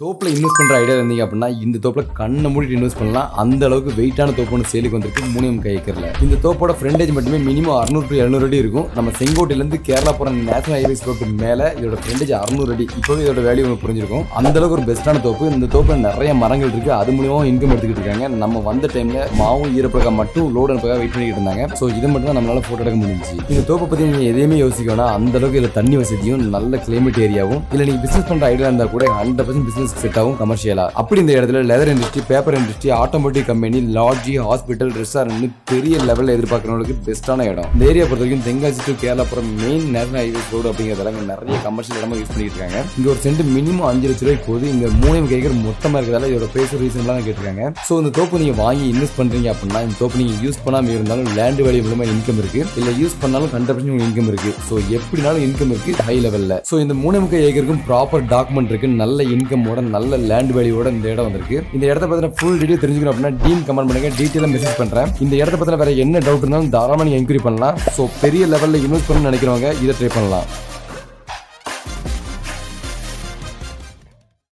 தோப்பில் invest பண்ணுற idea இருந்தீங்க அப்படின்னா இந்த தோப்பில் கண்ணை மூடிட்டு இன்வெஸ்ட் பண்ணலாம். அந்த அளவுக்கு வெயிட்டான தோப்பு ஒன்று சேலுக்கு வந்திருக்கு. மூணியம் கைக்கரில் இந்த தோப்போட ஃப்ரண்டேஜ் மட்டுமே மினிமம் அறுநூறு டு எழுநூறு அடி இருக்கும். நம்ம செங்கோட்டையிலேருந்து கேரளா போகிற நேஷனல் ஹைவேஸ் ரோட்டு மேலே இதோட ஃப்ரண்டேஜ் அறுநூறு அடி. இப்போவே இதோட வேல்யூ ஒன்று புரிஞ்சிருக்கும். அந்த அளவுக்கு ஒரு பெஸ்ட்டான தோப்பு. இந்த தோப்பில் நிறைய மரங்கள் இருக்குது அது மூலியமாக இன்கம் எடுத்துக்கிட்டு இருக்காங்க. நம்ம வந்த டைமில் மாவும் ஈரப்பழக்கா மட்டும் லோடு அனுப்பதாக வெயிட் பண்ணிட்டு இருந்தாங்க. ஸோ இது மட்டும் தான் நம்மளால் ஃபோட்டோ எடுக்க முடிஞ்சுச்சு. இந்த தோப்பை பற்றி நீங்கள் எதையுமே யோசிக்க வேணாம் அந்த அளவுக்கு இதில் தண்ணி வசதியும் நல்ல கிளைமேட் ஏரியாவும் இல்லை நீங்கள் பிசினஸ் பண்ணுற ஐடியா இருந்தால் கூட ஹண்ட்ரட் பர்சன்ட் பிசினஸ் ஃபிட் ஆகும் கமர்ஷியலா அப்படி இந்த இடத்துல leather industry paper industry automotive company லாட்ஜி hospital restaurant பெரிய லெவலில் எதிர்பார்க்கறவங்களுக்கு பெஸ்ட்டான இடம். இந்த ஏரியா பொறுத்த வரைக்கும் Tenkasi to Keralapuram main national highways road அப்படிங்கிறதெல்லாம் நிறைய கமர்ஷியல் இடமா யூஸ் பண்ணிட்டு இருக்காங்க இங்க ஒரு சென்ட் மினிமம் அஞ்சு லட்ச ரூபாய் போகுது இங்க மூணு கேக்கர் மொத்தமா இருக்கிறதால இதோட பேச ரீசன்லாம் கேட்டிருக்காங்க. ஸோ இந்த தோப்பு நீங்க வாங்கி இன்வெஸ்ட் பண்றீங்க அப்படின்னா இந்த தோப்பு நீங்க யூஸ் பண்ணாம இருந்தாலும் லேண்ட் வேல்யூ மூலமா இன்கம் இருக்கு. இல்ல யூஸ் பண்ணாலும் ஹண்ட்ரட் பர்சன்ட் இன்கம் இருக்கு. ஸோ எப்படினாலும் இன்கம் இருக்கு ஹை லெவல்ல ஸோ இந்த மூணு முக்கிய ஏக்கருக்கும் ப்ராப்பர் டாக்குமெண்ட் இருக்கு நல்ல இன்கமோட நல்ல லேண்ட் வேல்யூவோட இந்த இடம் வந்திருக்கு. இந்த இடத்த பத்தின ஃபுல் டீடைல் தெரிஞ்சுக்கணும் அப்படின்னா டீம் கமெண்ட் பண்ணுங்க. டீட்டெயிலாக மெசேஜ் பண்ணுறேன் இந்த இடத்த பத்தின வேற என்ன டவுட் இருந்தாலும் தாராளமாக நீங்க என்கொயரி பண்ணலாம். ஸோ பெரிய லெவலில் இன்வெஸ்ட் பண்ணணும்னு நினைக்கிறவங்க இதை ட்ரை பண்ணலாம்.